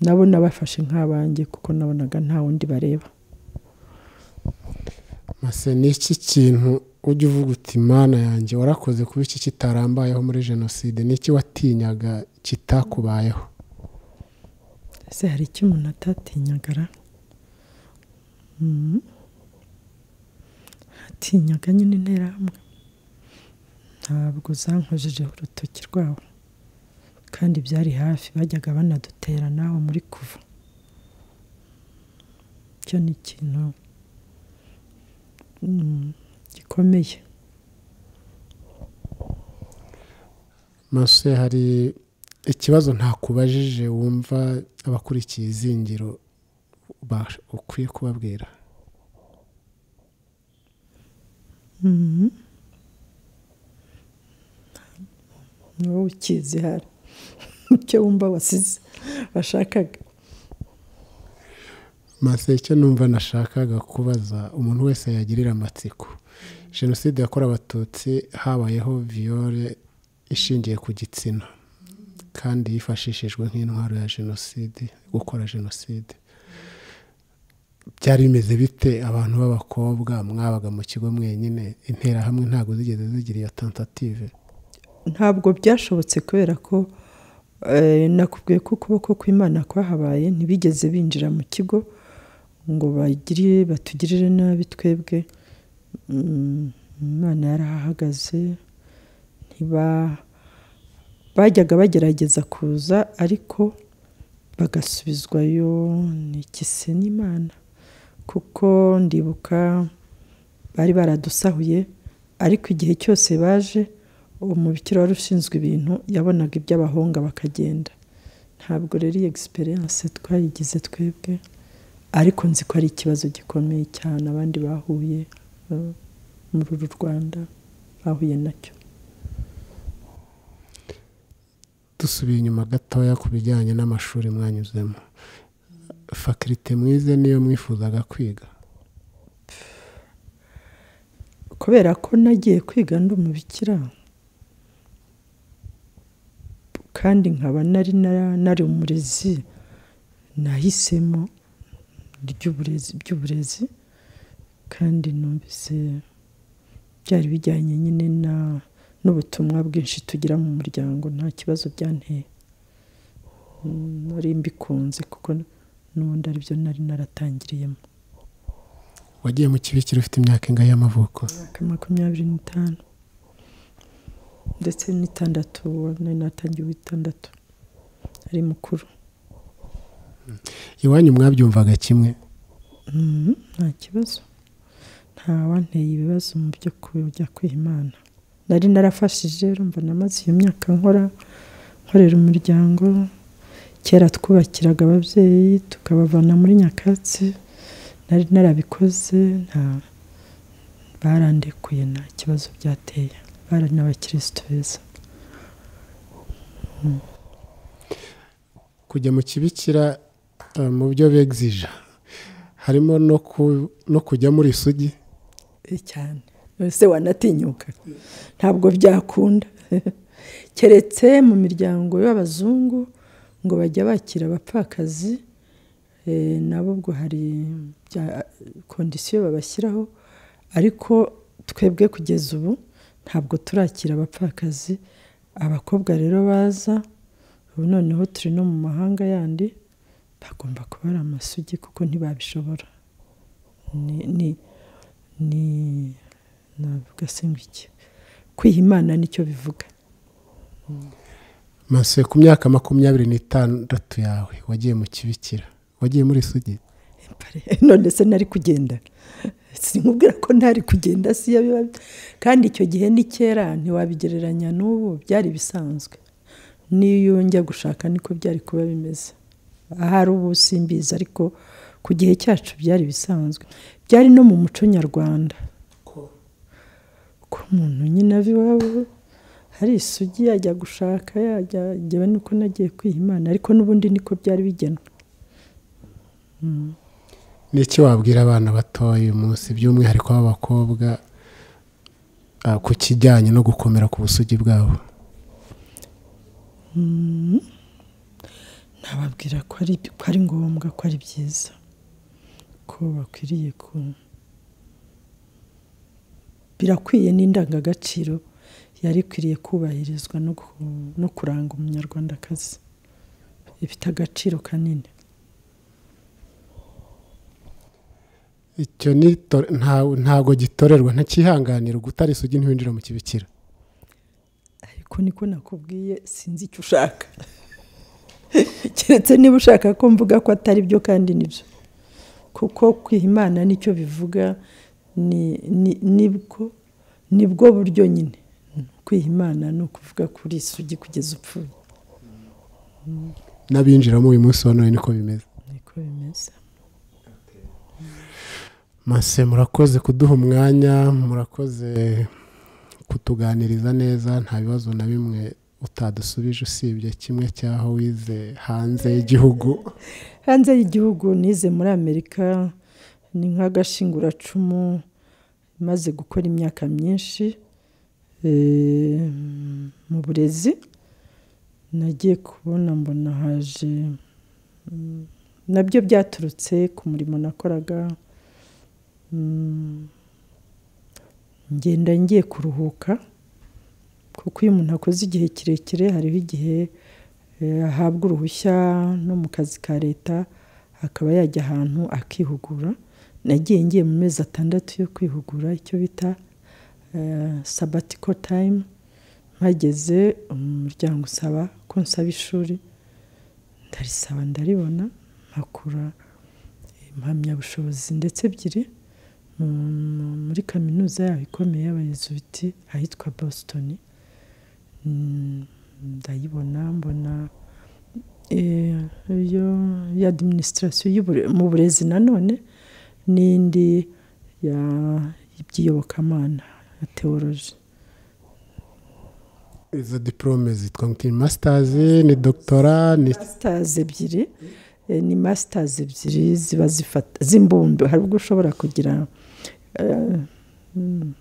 nabo nabafashe nk'abanjye kuko nabonaga nta wundi bareba. Mase ni iki kintu ujya uvuga uti mana yanjye warakoze kuba iki kitarambayeho muri jenoside? Ni iki watinyaga kitakubayeho? Ese hari icyo umuntu atatinyagara Mhm. atinyaga nyine interahamwe ntabwo zankojejeho urutoki rwabo kandi byari hafi bajyaga banadutera nawe muri kuva. Icyo ni ikintu mm, gikomeye. Mase hari ikibazo ntakubajije wumva abakurikiye izingiro ukwiye kubabwira? Wowe ukizi hari. Icyo wumva wasize washakaga. Mase icyo numva nashakaga kubaza umuntu wese yagirira amatsiko. Jenoside yakorewe abatutsi habayeho viyore ishingiye ku gitsina. Kandi yifashishijwe nk'intwaro ya jenoside gukora jenoside. Byari bimeze bite? Abantu b'abakobwa mwabaga mu kigo mwenyine interahamwe ntabwo zigeze zigira iyo tentative. Ntabwo byashobotse kubera ko eh, nakubwiye ko ukuboko kw'imana kwahabaye ntibigeze binjira mu kigo ngo bagire batugirire nabi twebwe. Mm, imana yarahahagaze ntiba bajyaga bagerageza kuza ariko bagasubizwayo ni ikise n'imana kuko ndibuka bari baradusahuye ariko igihe cyose baje umubikira wari ushinzwe ibintu yabonaga iby'abahunga bakagenda. Ntabwo rero iyi egisperiyanse twayigize twebwe ariko nzi ko ari ikibazo gikomeye cyane abandi bahuye eh, muri uru rwanda bahuye na cyo. Dusubiye inyuma gatoya ku bijyanye n'amashuri mwanyuzemo. Fakirite mwize niyo mwifuzaga kwiga. Kubera ko nagiye kwiga ndi umubikira kandi nkaba nari nari umurezi nahisemo ry'uburezi by'uburezi kandi numvise byari bijyanye nyine na n'ubutumwa bwinshi tugira mu muryango nta kibazo byanteye. Nari mbikunze kuko n'ubundi ari byo nari naratangiriyemo. Wagiye mu kibikira ufite imyaka ingahe y'amavuko? Imyaka makumyabiri n'itanu. Ndetse n'itandatu nari natangiye uw'itandatu. Ari mukuru. Iwanyu mwabyumvaga kimwe? Mhm, nta kibazo. Ntawanteye ibibazo mu byo kujya kwiha imana nari narafashije urumva namaze iyo myaka nkora nkorera umuryango. Kera twubakiraga ababyeyi tukabavana muri nyakatsi. Nari narabikoze nta barandekuye nta kibazo byateye. Bari n'abakirisitu beza. Kujya mu kibikira eh, mu byo begzija. Harimo no kujya muri isugi Eh, cyane. Ese wanatinyuka. Ntabwo byakunda. Keretse mu miryango y'abazungu ngo bajya bakira abapfakazi eh, nabo ubwo hari kondisiyo babashyiraho. Ariko twebwe kugeza ubu ntabwo turakira abapfakazi. Abakobwa rero baza ubu noneho turi no mu mahanga yandi bagomba kuba ari amasugi kuko ntibabishobora. Ni ni navuga se ngo iki kwiha imana ni cyo bivuga? Mase ku myaka makumyabiri n'itandatu yawe wagiye mu kibikira wagiye muri Pare- none se nari kugenda? Sinkubwira ko ntari kugenda si yo biba kandi icyo gihe ni kera ntiwabigereranya n'ubu byari bisanzwe. N'iyo njya gushaka niko byari kuba bimeze. Ahari ubu simbizi ariko ku gihe cyacu byari bisanzwe. Byari no mu muco nyarwanda. Ko umuntu nyine ava iwabo hari isugi yajya gushaka yajya njyewe nuko nagiye kwiha imana ariko n'ubundi niko byari bigenwe. Ni iki wabwira abana batoya uyu munsi? By'umwihariko b'abakobwa ah, ku kijyanye no gukomera ku busugi bwabo. Nababwira ko ari ko ari ngombwa ko ari byiza ko bakwiriye ku birakwiye n'indangagaciro yari ikwiriye kubahirizwa no ku- no kuranga umunyarwandakazi. Ifite agaciro kanini. Icyo ni to- nta- ntago gitorerwa ntakihanganira gutara isugi ntiwinjira mu kibikira. Ariko niko nakubwiye sinzi icyo ushaka. Keretse niba ushaka ko mvuga ko atari byo kandi ni byo. Kuko kwiha imana ni cyo bivuga ni bwo ni bwo buryo nyine. Kwiha imana ni ukuvuga kuri isugi kugeza upfuye. N'abinjiramo uyu munsi wa none niko bimeze. Niko bimeze. Mase murakoze kuduha umwanya murakoze kutuganiriza neza nta bibazo na bimwe utadusubije usibye kimwe cy'aho wize hanze y'igihugu. Hanze y'igihugu nize muri amerika ni nk'agashinguracumu maze gukora imyaka myinshi eh, mu burezi nagiye kubona mbona haje mm, na byo byaturutse ku murimo nakoraga Mm, ngenda ngiye kuruhuka kuko iyo umuntu akoze igihe kirekire hariho igihe eh, ahabwa uruhushya no mu kazi ka leta akaba yajya ahantu akihugura. Nagiye ngiye mu mezi atandatu yo kwihugura icyo bita sabatiko tayimu mpageze umuryango usaba ko nsaba ishuri. Ndarisaba ndaribona mpakura impamyabushobozi ndetse ebyiri mu- muri kaminuza yaho ikomeye y'abayezuwiti ahitwa boston. Mm, ndayibona mbona eh, iyo ya adiminisitirasiyo mu burezi nanone n'indi ya iby'iyobokamana ya teoloji izo diporome zitwa ngo ni masitazi ni dogitora ni masitazi ebyiri eh, ni masitazi ebyiri ziba zifata z'imbumbe. Hari ubwo ushobora kugira eh,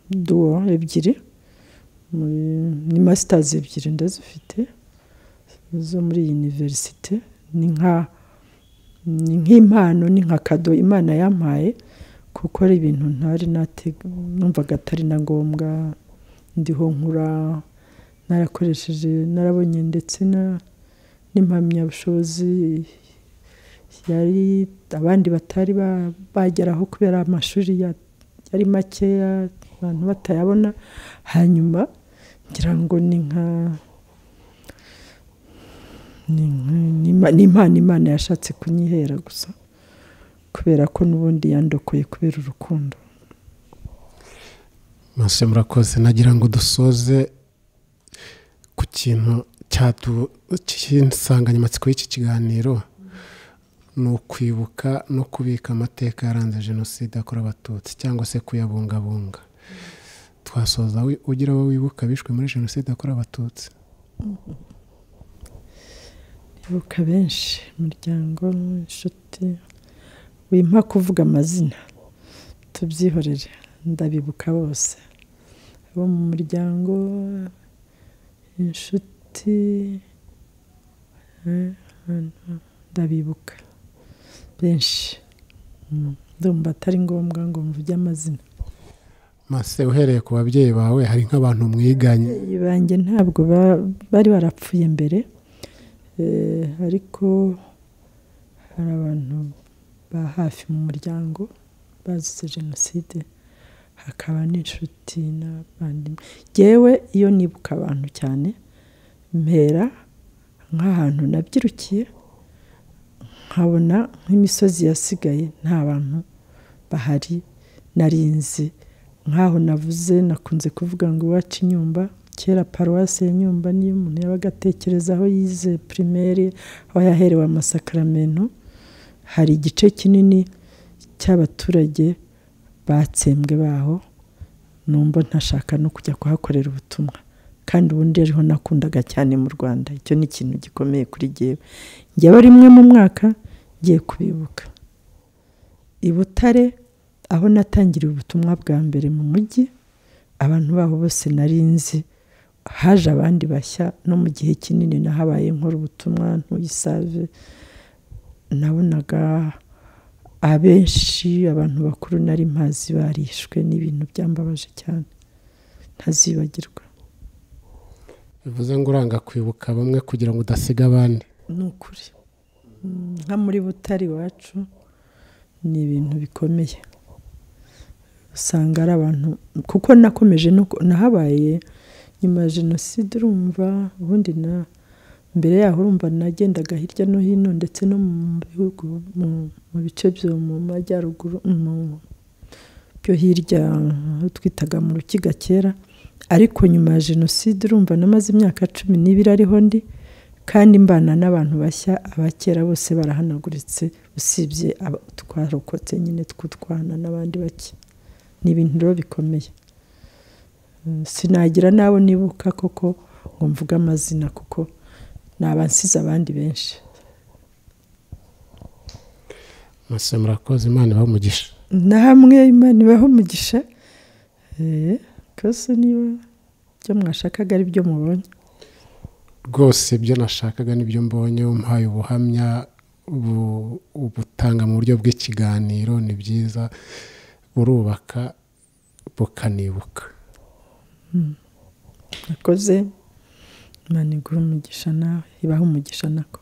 duwo ebyiri ni masitazi ebyiri ndazifite zo muri yuniverisite ni nka ni nk'impano ni nka kado imana yampaye kuko ari ibintu ntari numvaga atari na ngombwa ndiho nkura narakoresheje narabonye ndetse n'impamyabushobozi yari abandi batari ba- bageraho kubera amashuri ya- yari makeya abantu batayabona. Hanyuma ngira ngo ni nka ni impano imana yashatse kunyihera gusa kubera ko n'ubundi yandokoye kubera urukundo. Mase murakoze nagira ngo dusoze ku kintu cy'insanganyamatsiko y'iki kiganiro ni ukwibuka no kubika amateka yaranze jenoside yakorewe abatutsi cyangwa se kuyabungabunga. Twasoza ugira abo wibuka bishwe muri jenoside yakorewe abatutsi. Ibuka benshi umuryango inshuti wimpa kuvuga amazina. Tubyihorere ndabibuka bose. Abo mu muryango inshuti eh, ndabibuka. Benshi. Ndumva atari ngombwa ngo mvuge amazina. Mase uhereye ku babyeyi bawe hari nk'abantu mwiganye. Banjye ntabwo ba- bari barapfuye mbere. Ariko hari abantu ba hafi mu muryango bazize jenoside hakaba n'inshuti n'abandi yewe iyo nibuka abantu cyane mpera nk'ahantu nabyirukiye nkabona nk'imisozi yasigaye nta bantu bahari. Narinzi nk'aho navuze nakunze kuvuga ngo iwacu inyumba kera paruwasi ya nyumba niyo umuntu yabaga atekereza aho yize pirimeri aho yaherewe amasakaramentu hari igice kinini cy'abaturage batsembwe baho numva ntashaka no kujya kuhakorera ubutumwa. Kandi ubundi ariho nakundaga cyane mu rwanda. Icyo ni ikintu gikomeye kuri jyewe njyewe rimwe mu mwaka ngiye kubibuka. I butare aho natangiriye ubutumwa bwa mbere mu mujyi abantu baho bose nari nzi haje abandi bashya no mu gihe kinini nahabaye nkora ubutumwa ntuyisave nabonaga abenshi abantu bakuru nari mpazi barishwe n'ibintu byambabaje cyane. Ntazibagirwa. Bivuze ngo uranga kwibuka bamwe kugira ngo udasiga abandi. Ni ukuri. Nka muri butare iwacu ni ibintu bikomeye. Usanga ari abantu kuko nakomeje nahabaye nyuma ya jenoside urumva ubundi na mbere yaho urumva nagendaga hirya no hino ndetse no mu bihugu mu- bice byo mu majyaruguru byo hirya aho twitaga mu rukiga kera. Ariko nyuma ya jenoside urumva namaze imyaka cumi n'ibiri ariho ndi kandi mbana n'abantu bashya abakera bose barahanaguritse usibye twarokotse nyine tw'utwana n'abandi bake. Ni ibintu rero bikomeye. Sinagira n'abo nibuka koko ngo mvuge amazina kuko nabansize abandi benshi. Mase murakoze imana ibahe umugisha. Namwe imana ibaho umugisha. Eh, kose niba ibyo mwashakaga ari byo mubonye. Rwose ibyo nashakaga ni byo mbonye umpaye ubuhamya bu- ubutanga mu buryo bw'ikiganiro ni byiza. Burubaka bukanibuka. Nakoze. Imana iguha umugisha nawe ibaho umugisha nako.